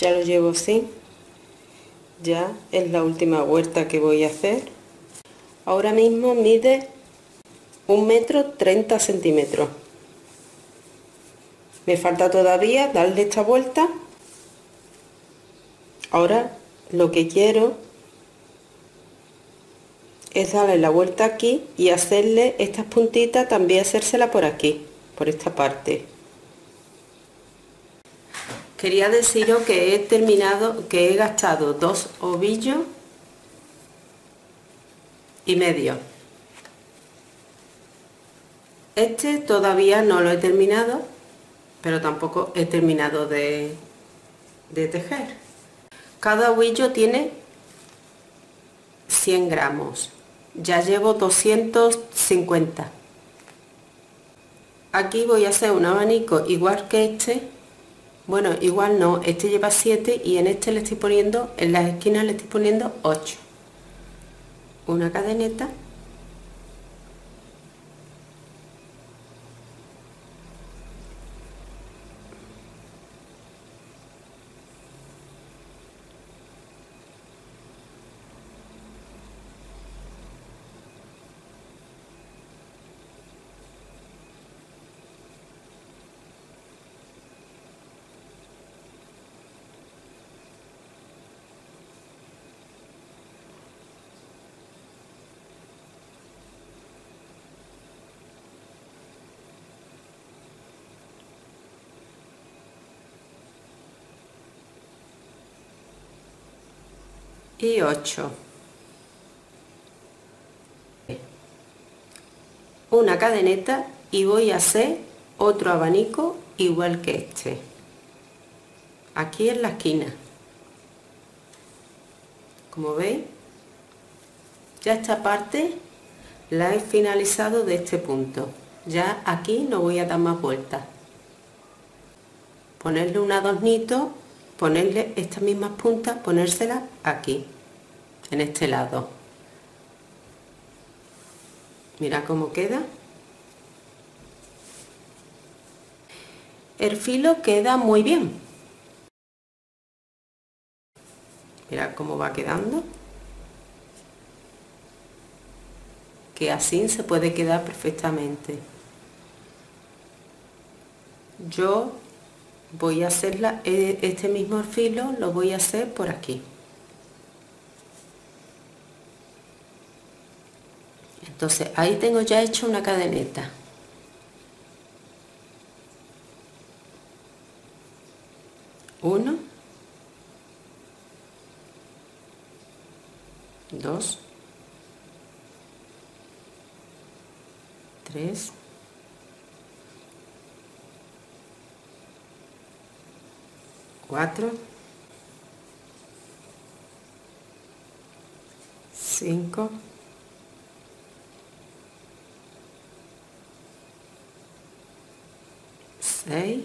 ya lo llevo así. Ya es la última vuelta que voy a hacer. Ahora mismo mide un metro 30 centímetros. Me falta todavía darle esta vuelta. Ahora lo que quiero es darle la vuelta aquí y hacerle estas puntitas también hacérsela por aquí por esta parte quería deciros que he terminado que he gastado dos ovillos y medio. Este todavía no lo he terminado pero tampoco he terminado de, de tejer. Cada ovillo tiene 100 gramos. Ya llevo 250 aquí voy a hacer un abanico igual que este bueno igual no este lleva 7 y en este le estoy poniendo en las esquinas le estoy poniendo 8 una cadeneta y 8 una cadeneta y voy a hacer otro abanico igual que este. Aquí en la esquina. Como veis ya esta parte la he finalizado de este punto. Ya aquí no voy a dar más vueltas. Ponerle un adornito ponerle estas mismas puntas, ponérselas aquí, en este lado. Mira cómo queda. El filo queda muy bien. Mira cómo va quedando. Que así se puede quedar perfectamente. Yo voy a hacerla eh, este mismo filo lo voy a hacer por aquí. Entonces ahí tengo ya hecho una cadeneta. Uno dos tres 4 5 6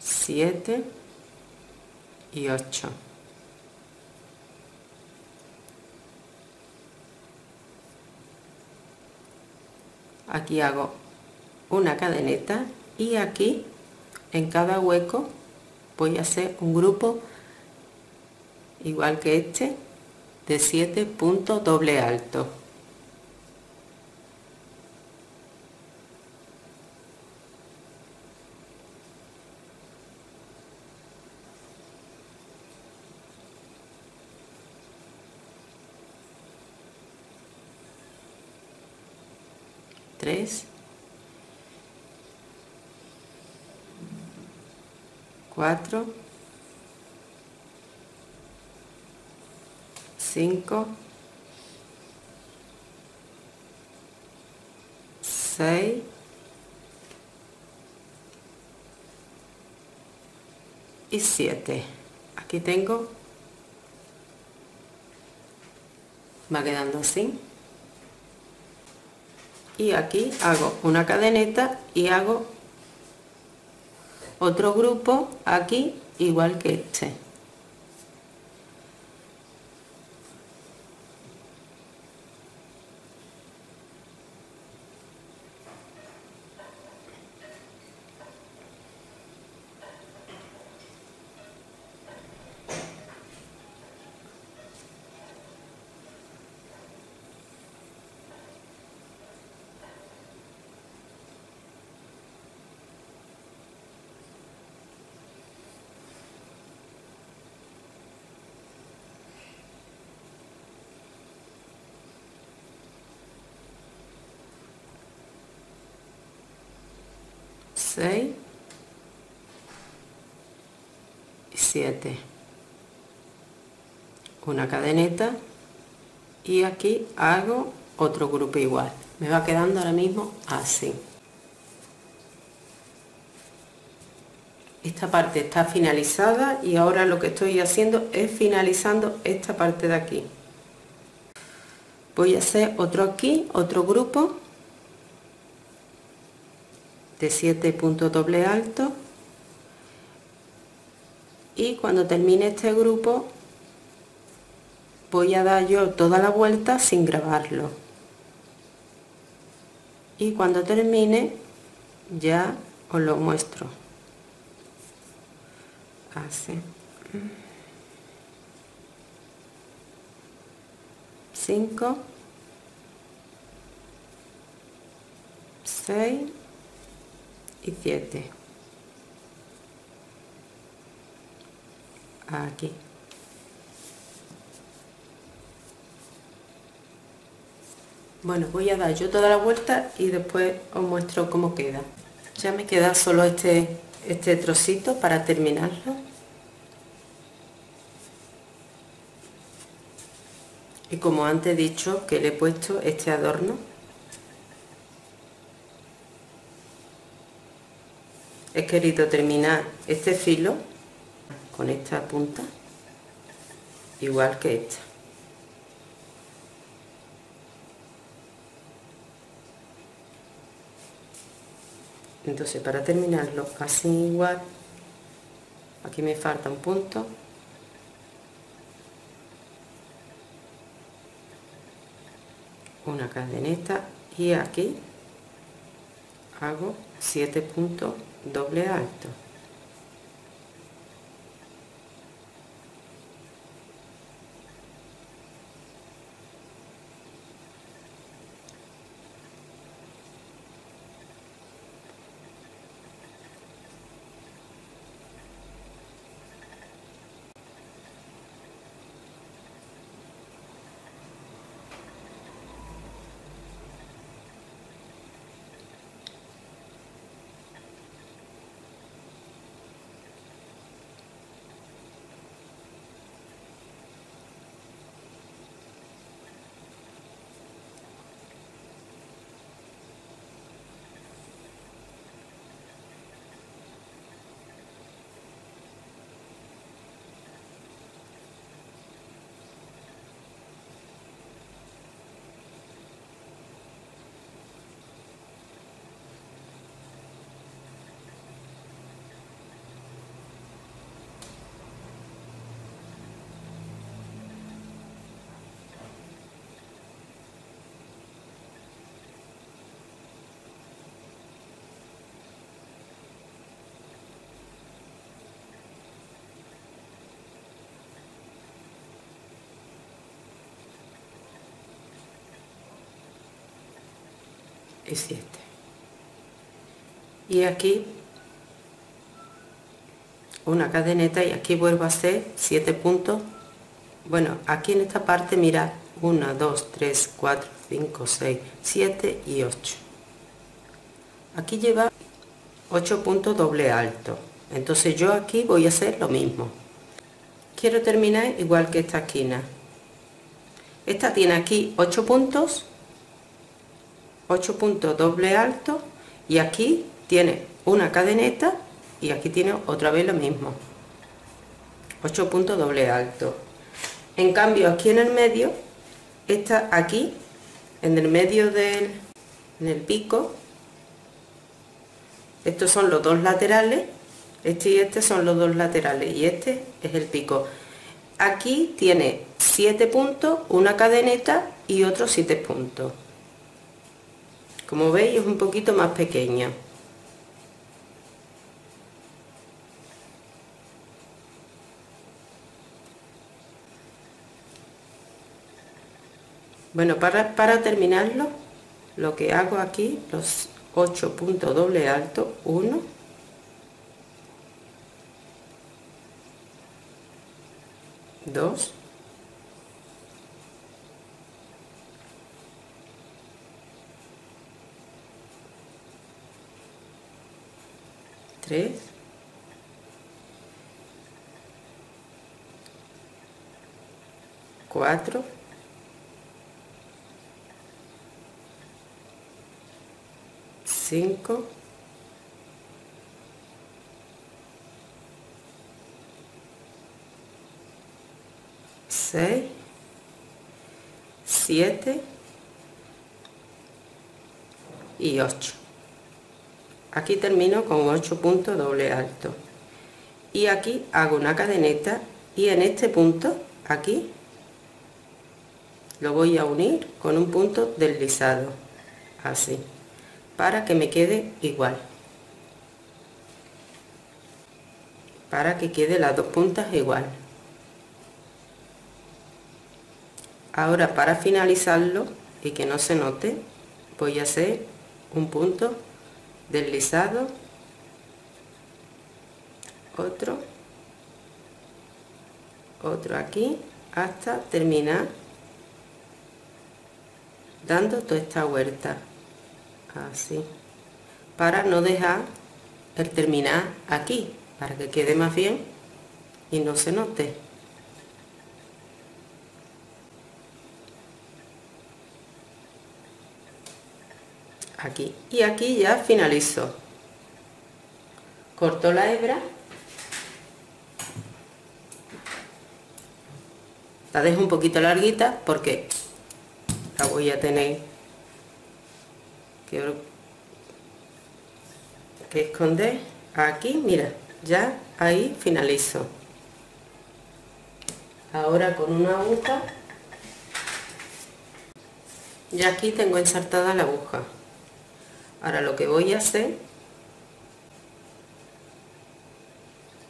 7 y 8 aquí hago una cadeneta y aquí en cada hueco voy a hacer un grupo igual que este de 7 puntos doble alto tres 4 5 6 y 7 aquí tengo va quedando así. Y aquí hago una cadeneta y hago otro grupo aquí igual que este 6 y 7 una cadeneta y aquí hago otro grupo igual. Me va quedando ahora mismo así. Esta parte está finalizada y ahora lo que estoy haciendo es finalizando esta parte de aquí. Voy a hacer otro aquí otro grupo de 7 puntos doble alto. Y cuando termine este grupo voy a dar yo toda la vuelta sin grabarlo. Y cuando termine ya os lo muestro. Así. 5 6 y 7 aquí. Bueno voy a dar yo toda la vuelta y después os muestro cómo queda. Ya me queda solo este este trocito para terminarlo. Y como antes he dicho que le he puesto este adorno he querido terminar este filo con esta punta igual que esta. Entonces para terminarlo así igual aquí me falta un punto. Una cadeneta y aquí hago 7 puntos doble alto y 7 y aquí una cadeneta y aquí vuelvo a hacer 7 puntos. Bueno aquí en esta parte mirad 1 2 3 4 5 6 7 y 8 aquí lleva 8 puntos doble alto. Entonces yo aquí voy a hacer lo mismo. Quiero terminar igual que esta esquina. Esta tiene aquí 8 puntos 8 puntos doble alto y aquí tiene una cadeneta y aquí tiene otra vez lo mismo. 8 puntos doble alto. En cambio aquí en el medio está aquí en el medio del en el pico estos son los dos laterales este y este son los dos laterales y este es el pico. Aquí tiene 7 puntos una cadeneta y otros 7 puntos como veis es un poquito más pequeña. Bueno para, para terminarlo lo que hago aquí los 8 puntos doble alto 1 2 3 4 5 6 7 y 8 aquí termino con 8 puntos doble alto. Y aquí hago una cadeneta y en este punto aquí lo voy a unir con un punto deslizado así para que me quede igual. Para que quede las dos puntas igual. Ahora para finalizarlo y que no se note voy a hacer un punto deslizado otro otro aquí hasta terminar dando toda esta vuelta así para no dejar el terminar aquí para que quede más bien y no se note aquí. Y aquí ya finalizo. Corto la hebra. La dejo un poquito larguita porque la voy a tener que, que esconder aquí. Mira ya ahí finalizo. Ahora con una aguja. Ya aquí tengo ensartada la aguja ahora lo que voy a hacer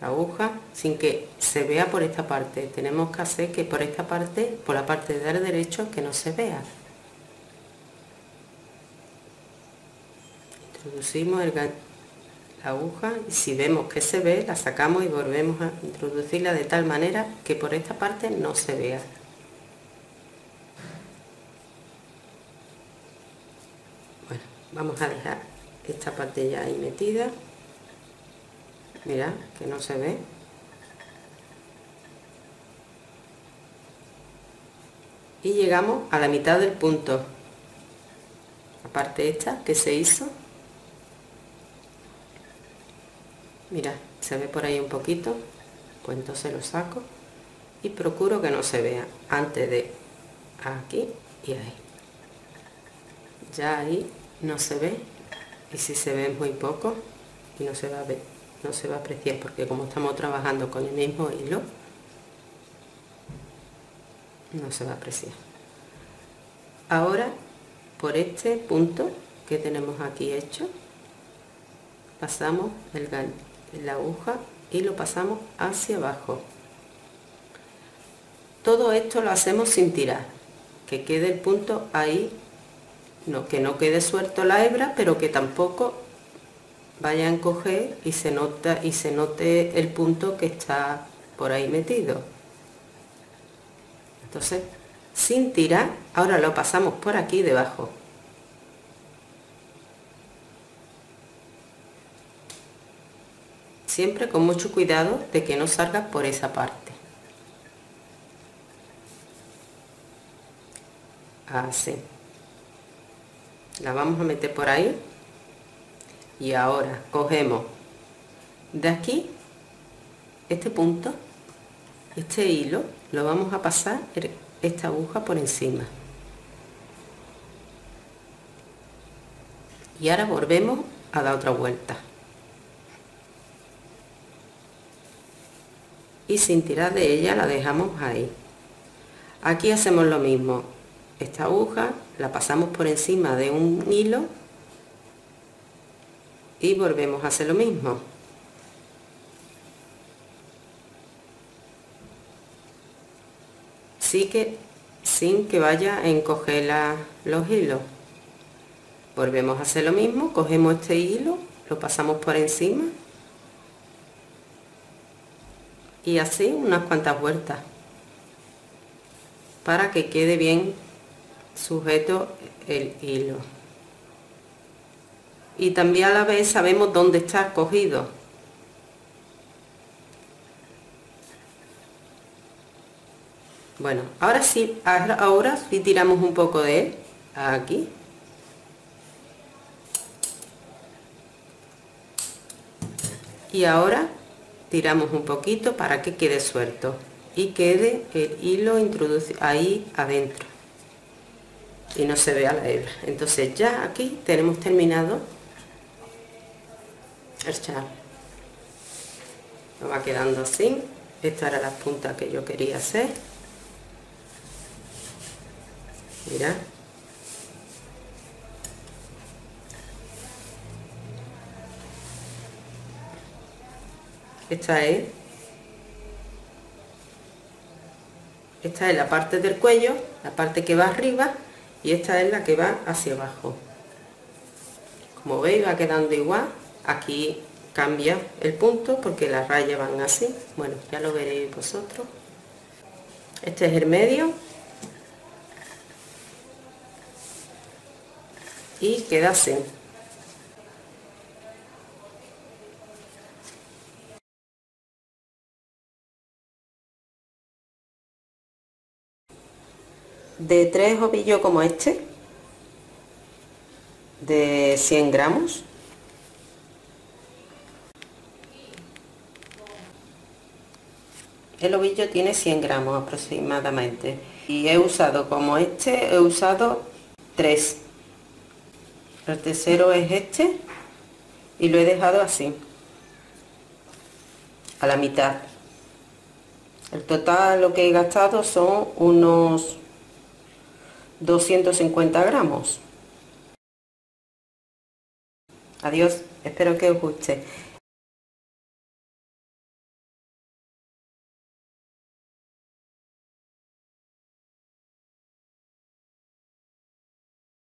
la aguja sin que se vea por esta parte. Tenemos que hacer que por esta parte por la parte del derecho que no se vea. Introducimos la aguja y si vemos que se ve la sacamos y volvemos a introducirla de tal manera que por esta parte no se vea vamos a dejar esta parte ya ahí metida. Mira que no se ve. Y llegamos a la mitad del punto. La parte esta que se hizo. Mira se ve por ahí un poquito. Pues entonces lo saco y procuro que no se vea. Antes de aquí y ahí. Ya ahí no se ve y si se ve muy poco y no se va a ver no se va a apreciar porque como estamos trabajando con el mismo hilo no se va a apreciar. Ahora por este punto que tenemos aquí hecho pasamos el la aguja y lo pasamos hacia abajo. Todo esto lo hacemos sin tirar que quede el punto ahí no, que no quede suelto la hebra, pero que tampoco vaya a encoger y se, nota, y se note el punto que está por ahí metido. Entonces, sin tirar, ahora lo pasamos por aquí debajo. Siempre con mucho cuidado de que no salga por esa parte. Así la vamos a meter por ahí. Y ahora cogemos de aquí este punto este hilo lo vamos a pasar esta aguja por encima. Y ahora volvemos a dar otra vuelta. Y sin tirar de ella la dejamos ahí. Aquí hacemos lo mismo esta aguja la pasamos por encima de un hilo y volvemos a hacer lo mismo. Sí que sin que vaya a encoger los hilos. Volvemos a hacer lo mismo cogemos este hilo lo pasamos por encima y así unas cuantas vueltas para que quede bien sujeto el hilo. Y también a la vez sabemos dónde está cogido. Bueno ahora sí ahora sí tiramos un poco de aquí. Y ahora tiramos un poquito para que quede suelto y quede el hilo introducido ahí adentro y no se vea la hebra. Entonces ya aquí tenemos terminado el chal. Va quedando así. Esta era la punta que yo quería hacer. Mira. Esta es. Esta es la parte del cuello la parte que va arriba y esta es la que va hacia abajo. Como veis va quedando igual. Aquí cambia el punto porque las rayas van así. Bueno ya lo veréis vosotros. Este es el medio. Y queda así de tres ovillos como este de 100 gramos. El ovillo tiene 100 gramos aproximadamente y he usado como este he usado tres. El tercero es este y lo he dejado así a la mitad. El total lo que he gastado son unos 250 gramos. Adiós, espero que os guste.